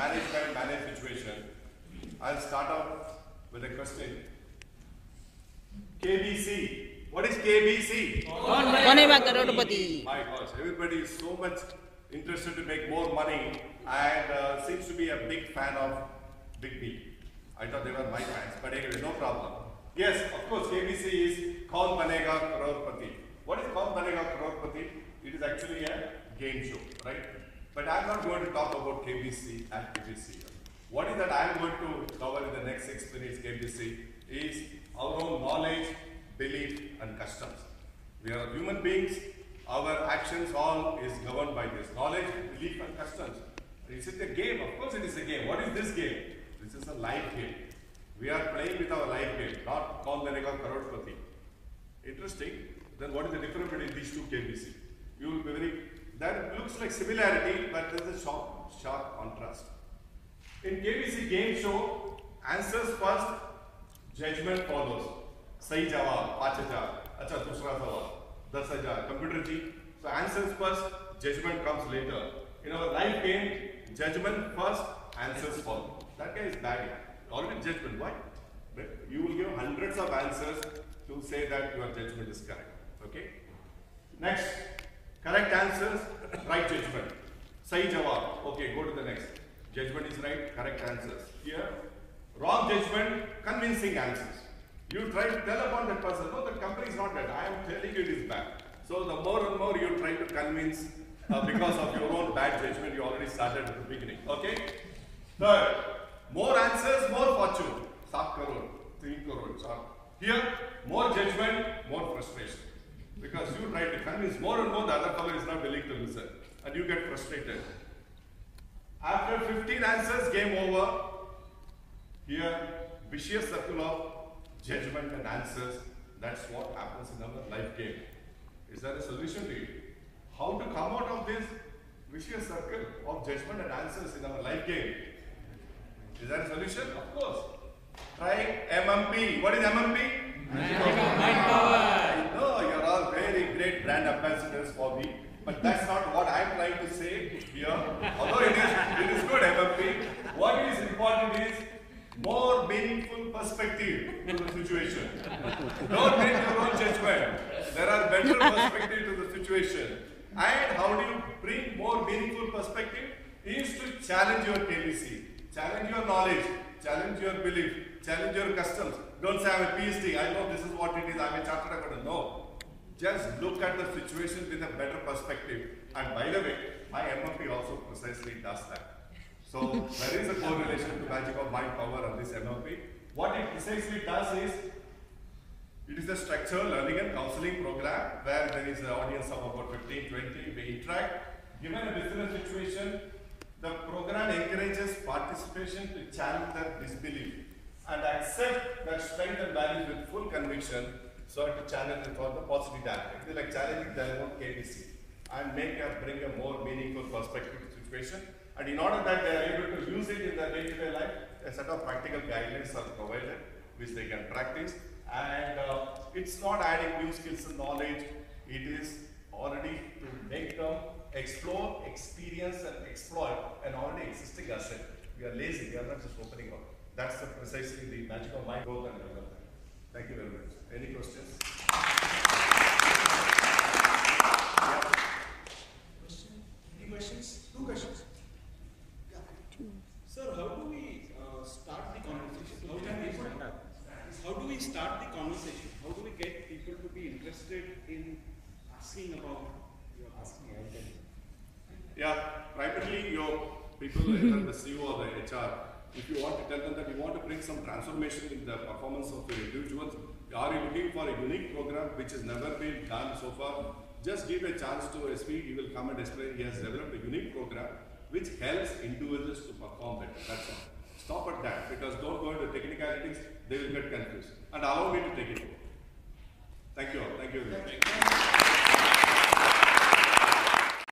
Management, by situation. I'll start off with a question. KBC. What is KBC? Koneva My gosh, everybody is so much interested to make more money and uh, seems to be a big fan of Big B. I thought they were my fans, but anyway, no problem. Yes, of course, KBC is Kaun Banega Crorepati. What is Kaun Banega Crorepati? It is actually a game show, right? But I'm not going to talk about KBC and KBC. What is that I'm going to cover in the next six minutes KBC is our own knowledge, belief, and customs. We are human beings. Our actions all is governed by this knowledge, belief, and customs. Is it a game? Of course, it is a game. What is this game? This is a life game. We are playing with our life game, not Kaun Banega Crorepati. Interesting. Then what is the difference between these two KBC? You will be very. That looks like similarity, but there is a sharp, sharp contrast. In KBC game show, answers first, judgment follows. सही जवाब पाँच हजार अच्छा दूसरा सवाल दस हजार computer जी so answers first judgment comes later in our life game judgment first answers follow that guy is bad already judgment why but you will give hundreds of answers to say that your judgment is correct okay next correct answers right judgment sahi jawab okay go to the next judgment is right correct answers here wrong judgment convincing answers you try to tell upon that person, no, the company is not bad. I am telling you it is bad. So the more and more you try to convince uh, because of your own bad judgment, you already started at the beginning. Okay? Third, more answers, more fortune. 7 crore, 3 crore. Here, more judgment, more frustration. Because you try to convince more and more, the other fellow is not willing to listen. And you get frustrated. After 15 answers, game over. Here, vicious circle of judgment and answers. That's what happens in our life game. Is there a solution to it? How to come out of this vicious circle of judgment and answers in our life game? Is there a solution? Of course. Try MMP. What is MMP? I know you're all very great brand ambassadors for me, that's not what I'm trying to say here. Although it is, it is good MMP. What is important is more meaningful perspective to the situation. Don't make your own judgment. There are better perspective to the situation. And how do you bring more meaningful perspective? Is to challenge your KBC, challenge your knowledge, challenge your belief, challenge your customs. Don't say I'm a PhD, I know this is what it is, I'm a chartered accountant. No. Just look at the situation with a better perspective. And by the way, my MMP also precisely does that. So there is a correlation to magic of mind power and this MMP. What it precisely does is, it is a structured learning and counseling program where there is an audience of about 15, 20, we interact. Given a business situation, the program encourages participation to challenge their disbelief and accept their strength and values with full conviction so to challenge the positive aspect. It's like challenging their own KBC and make a, bring a more meaningful perspective to the situation. And in order that they are able to use it in their day-to-day life, a set of practical guidelines are provided which they can practice. And uh, it's not adding new skills and knowledge, it is already to make them explore, experience and exploit an already existing asset. We are lazy, we are not just opening up. That's the, precisely the magic of mind growth and development. Thank you very much. Any questions? Any questions? Two questions. Sir, how do we uh, start the conversation? How can we? How do we start the conversation? How do we get people to be interested in asking about your asking? Yeah, primarily your people, either the CEO or the HR, if you want to tell them that you want to bring some transformation in the performance of the individuals, are you looking for a unique program which has never been done so far? Just give a chance to SP, he will come and explain. He has developed a unique program which helps individuals to perform better. That's all. Stop at that because don't go into technicalities, they will get confused. And allow me to take it over. Thank you all. Thank you very much.